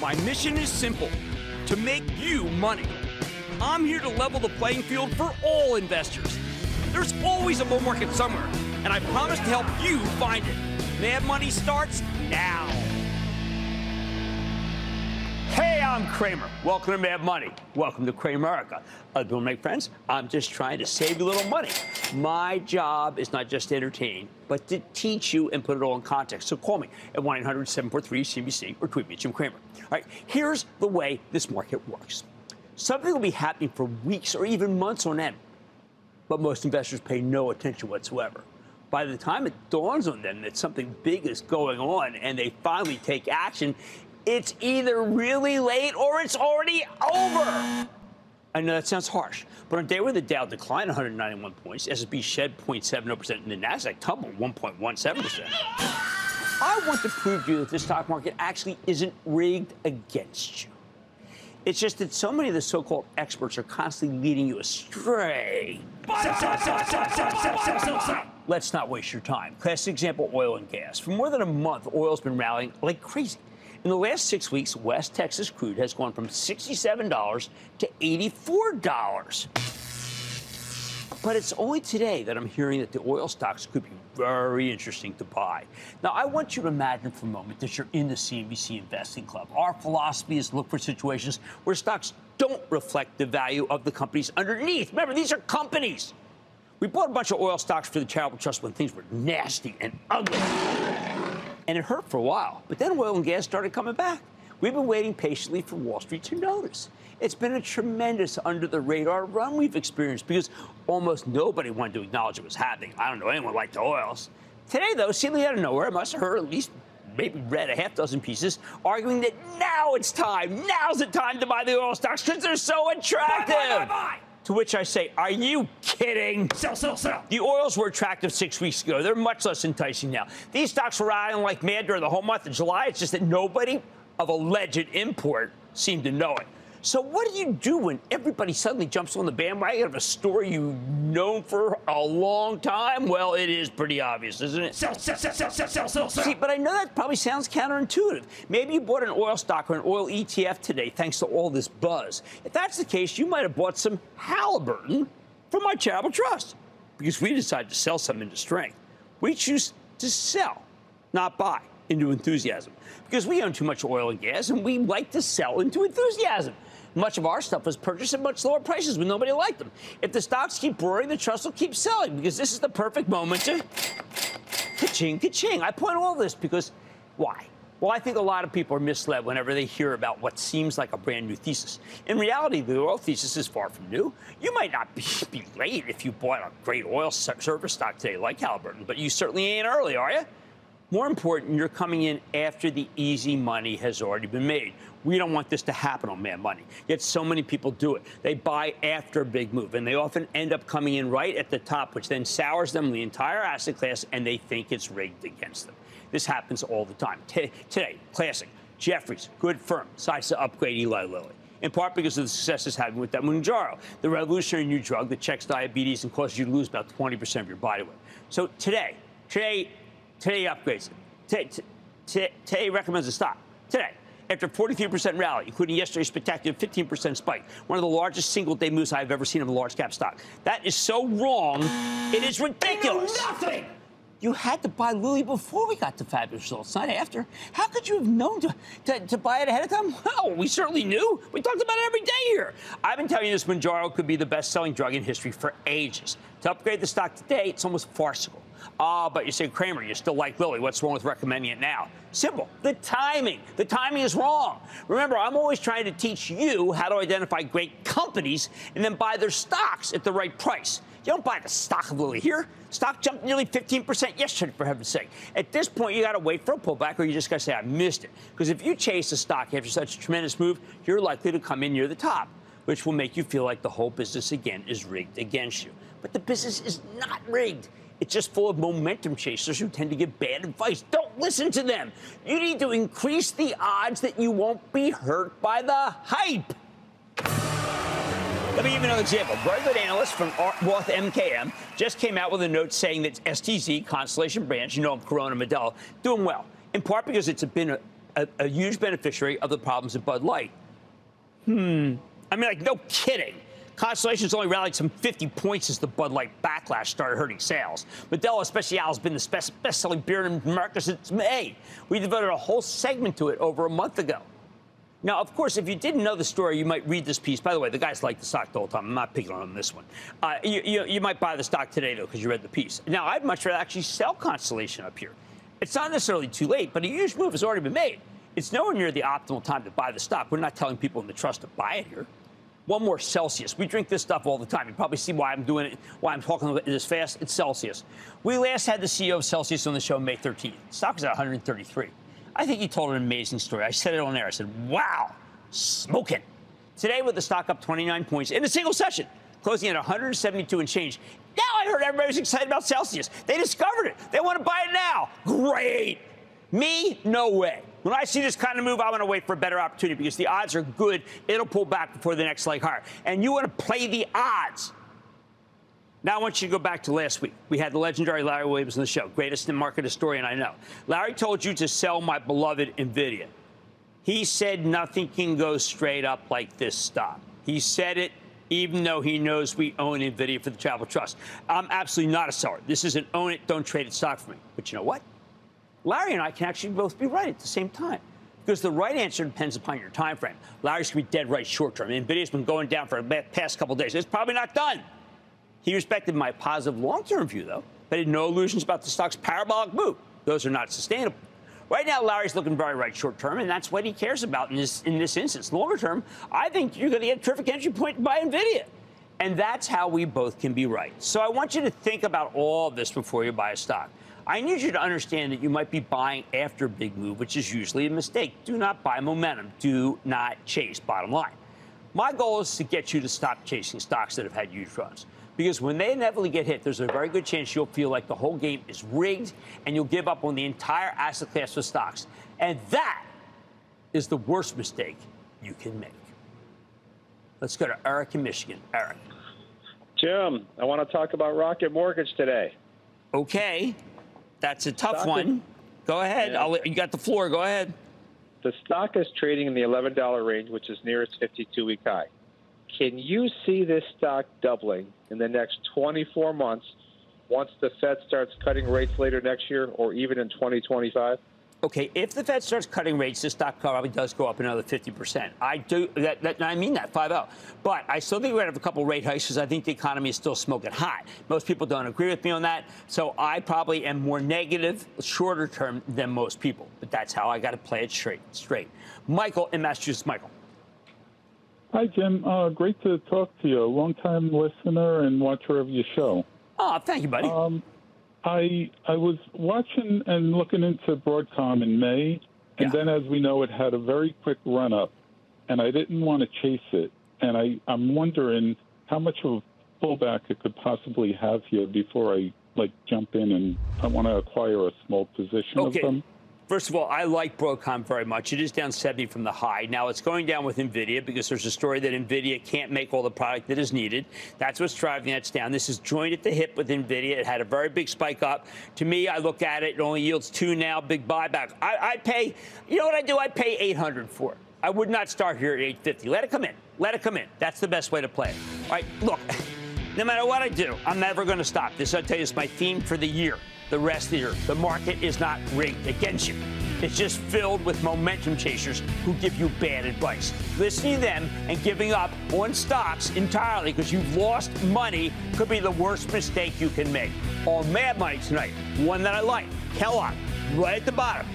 My mission is simple to make you money. I'm here to level the playing field for all investors. There's always a bull market somewhere, and I promise to help you find it. Mad Money starts now. Hey, I'm Cramer. Welcome to Mad Money. Welcome to Cramerica. Uh, don't make friends. I'm just trying to save you a little money. My job is not just to entertain, but to teach you and put it all in context. So call me at 1 800 743 CBC or tweet me Jim Cramer. All right, here's the way this market works something will be happening for weeks or even months on end, but most investors pay no attention whatsoever. By the time it dawns on them that something big is going on and they finally take action, it's either really late or it's already over. I know that sounds harsh, but on a day where the Dow declined 191 points, S&P shed 0.70%, and the Nasdaq tumbled 1.17%, I want to prove to you that the stock market actually isn't rigged against you. It's just that so many of the so-called experts are constantly leading you astray. Let's not waste your time. Classic example, oil and gas. For more than a month, oil's been rallying like crazy. In the last six weeks, West Texas crude has gone from $67 to $84. But it's only today that I'm hearing that the oil stocks could be very interesting to buy. Now, I want you to imagine for a moment that you're in the CNBC Investing Club. Our philosophy is look for situations where stocks don't reflect the value of the companies underneath. Remember, these are companies. We bought a bunch of oil stocks for the charitable trust when things were nasty and ugly and it hurt for a while. But then oil and gas started coming back. We've been waiting patiently for Wall Street to notice. It's been a tremendous under the radar run we've experienced because almost nobody wanted to acknowledge it was happening. I don't know anyone liked the oils. Today, though, seemingly out of nowhere, I must have heard at least maybe read a half dozen pieces arguing that now it's time, now's the time to buy the oil stocks because they're so attractive. Buy, buy, buy, to which I say, Are you kidding? Sell, sell, sell. The oils were attractive six weeks ago. They're much less enticing now. These stocks were riding like mad during the whole month of July. It's just that nobody of alleged import seemed to know it. So what do you do when everybody suddenly jumps on the bandwagon of a story you've known for a long time? Well, it is pretty obvious, isn't it? Sell, sell, sell, sell, sell, sell, sell, See, but I know that probably sounds counterintuitive. Maybe you bought an oil stock or an oil ETF today thanks to all this buzz. If that's the case, you might have bought some Halliburton from my charitable trust because we decided to sell some into strength. We choose to sell, not buy into enthusiasm because we own too much oil and gas and we like to sell into enthusiasm. Much of our stuff was purchased at much lower prices when nobody liked them. If the stocks keep roaring, the trust will keep selling because this is the perfect moment to ka-ching, ka-ching. I point all this because why? Well, I think a lot of people are misled whenever they hear about what seems like a brand new thesis. In reality, the oil thesis is far from new. You might not be, be late if you bought a great oil service stock today like Halliburton, but you certainly ain't early, are you? More important, you're coming in after the easy money has already been made. We don't want this to happen on Mad Money. Yet so many people do it. They buy after a big move, and they often end up coming in right at the top, which then sours them the entire asset class, and they think it's rigged against them. This happens all the time. T- today, classic. Jefferies, good firm, decides to upgrade Eli Lilly in part because of the success it's having with that Mounjaro, the revolutionary new drug that checks diabetes and causes you to lose about 20% of your body weight. So today, today, today upgrades it. Today, today, recommends a stop. Today, after a 43% rally, including yesterday's spectacular 15% spike, one of the largest single day moves I've ever seen of a large cap stock. That is so wrong, it is ridiculous. nothing! You had to buy Lilly before we got to fabulous results, not after. How could you have known to, to, to, buy it ahead of time? Well, we certainly knew. We talked about it every day here. I've been telling you this Mounjaro could be the best selling drug in history for ages. To upgrade the stock today, it's almost farcical. Ah, but you say, Cramer, you still like Lilly. What's wrong with recommending it now? Simple. The timing. The timing is wrong. Remember, I'm always trying to teach you how to identify great companies and then buy their stocks at the right price. You don't buy the stock of Lilly here. Stock jumped nearly 15% yesterday, for heaven's sake. At this point, you got to wait for a pullback, or you just got to say, I missed it. Because if you chase a stock after such a tremendous move, you're likely to come in near the top, which will make you feel like the whole business again is rigged against you. But the business is not rigged. It's just full of momentum chasers who tend to give bad advice. Don't listen to them. You need to increase the odds that you won't be hurt by the hype. Let me give you another example. Very analyst from Roth MKM just came out with a note saying that STZ, Constellation Brands, you know, Corona Modelo, doing well. In part because it's been a a, a huge beneficiary of the problems at Bud Light. Hmm. I mean, like, no kidding. Constellation's only rallied some 50 points since the Bud Light backlash started hurting sales. Modelo Especial has been the best-selling beer in America since May. We devoted a whole segment to it over a month ago. Now, of course, if you didn't know the story, you might read this piece. By the way, the guys like the stock the whole time. I'm not picking on this one. Uh, you, you, you, might buy the stock today, though, because you read the piece. Now, I'd much rather actually sell Constellation up here. It's not necessarily too late, but a huge move has already been made. It's nowhere near the optimal time to buy the stock. We're not telling people in the trust to buy it here. One more Celsius. We drink this stuff all the time. You probably see why I'm doing it, why I'm talking this fast. It's Celsius. We last had the CEO of Celsius on the show May 13th. Stock was at 133. I think he told an amazing story. I said it on air. I said, wow, smoking. Today, with the stock up 29 points in a single session, closing at 172 and change. Now I heard everybody was excited about Celsius. They discovered it. They want to buy it now. Great. Me, no way. When I see this kind of move, I want to wait for a better opportunity because the odds are good. It'll pull back before the next leg higher. And you want to play the odds. Now I want you to go back to last week. We had the legendary Larry Williams on the show, greatest in market historian I know. Larry told you to sell my beloved NVIDIA. He said nothing can go straight up like this stock. He said it even though he knows we own NVIDIA for the Travel Trust. I'm absolutely not a seller. This is an own it, don't trade it stock for me. But you know what? Larry and I can actually both be right at the same time. Because the right answer depends upon your time frame. Larry's going to be dead right short term. NVIDIA's been going down for the past couple days. It's probably not done. He respected my positive long term view, though, but had no illusions about the stock's parabolic move. Those are not sustainable. Right now, Larry's looking very right short term, and that's what he cares about in this in this instance. Longer term, I think you're going to get a terrific entry point by NVIDIA. And that's how we both can be right. So I want you to think about all of this before you buy a stock. I need you to understand that you might be buying after a big move, which is usually a mistake. Do not buy momentum. Do not chase, bottom line. My goal is to get you to stop chasing stocks that have had huge runs. Because when they inevitably get hit, there's a very good chance you'll feel like the whole game is rigged and you'll give up on the entire asset class of stocks. And that is the worst mistake you can make. Let's go to Eric in Michigan. Eric. Jim, I want to talk about Rocket Mortgage today. Okay. That's a tough stock one. Is, Go ahead. Yeah. you got the floor. Go ahead. The stock is trading in the $11 range, which is near its 52 week high. Can you see this stock doubling in the next 24 months once the Fed starts cutting rates later next year or even in 2025? Okay, if the Fed starts cutting rates, this stock probably does go up another 50%. I do that, that I mean that 5 But I still think we're going to have a couple rate hikes because I think the economy is still smoking hot. Most people don't agree with me on that. So I probably am more negative shorter term than most people. But that's how I got to play it straight. Straight. Michael in Massachusetts. Michael. Hi, Jim. Uh, great to talk to you. Long-time listener and watcher of your show. Oh, thank you, buddy. Um, I I was watching and looking into Broadcom in May, and yeah. then as we know, it had a very quick run up, and I didn't want to chase it, and I I'm wondering how much of a pullback it could possibly have here before I like jump in and I want to acquire a small position okay. of them. First of all, I like Broadcom very much. It is down 70 from the high. Now it's going down with NVIDIA because there's a story that NVIDIA can't make all the product that is needed. That's what's driving that down. This is joined at the hip with NVIDIA. It had a very big spike up. To me, I look at it, it only yields two now, big buyback. I, I pay, you know what I do? I pay 800 for it. I would not start here at 850. Let it come in. Let it come in. That's the best way to play it. All right, look, no matter what I do, I'm never going to stop. This, I'll tell you, is my theme for the year the rest of the year. The market is not rigged against you. It's just filled with momentum chasers who give you bad advice. Listening to them and giving up on stocks entirely because you've lost money could be the worst mistake you can make. On Mad Money tonight, one that I like, Kellogg, right at the bottom.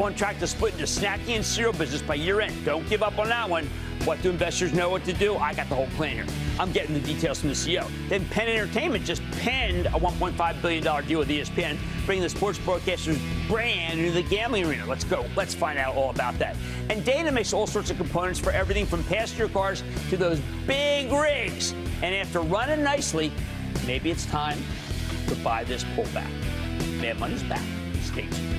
On track to split into snacking and cereal business by year end. Don't give up on that one. What do investors know what to do? I got the whole plan here. I'm getting the details from the CEO. Then Penn Entertainment just penned a $1.5 billion deal with ESPN, bringing the sports broadcaster's brand into the gambling arena. Let's go. Let's find out all about that. And Dana makes all sorts of components for everything from passenger cars to those big rigs. And after running nicely, maybe it's time to buy this pullback. Mad Money's back. Stay tuned.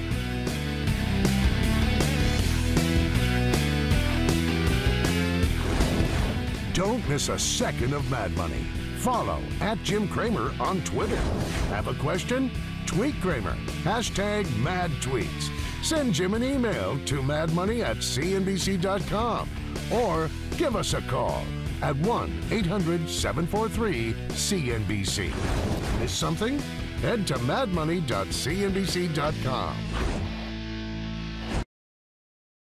Don't miss a second of Mad Money. Follow at Jim Cramer on Twitter. Have a question? Tweet Cramer. Hashtag mad tweets. Send Jim an email to madmoney at cnbc.com or give us a call at 1 800 743 CNBC. Miss something? Head to madmoney.cnbc.com.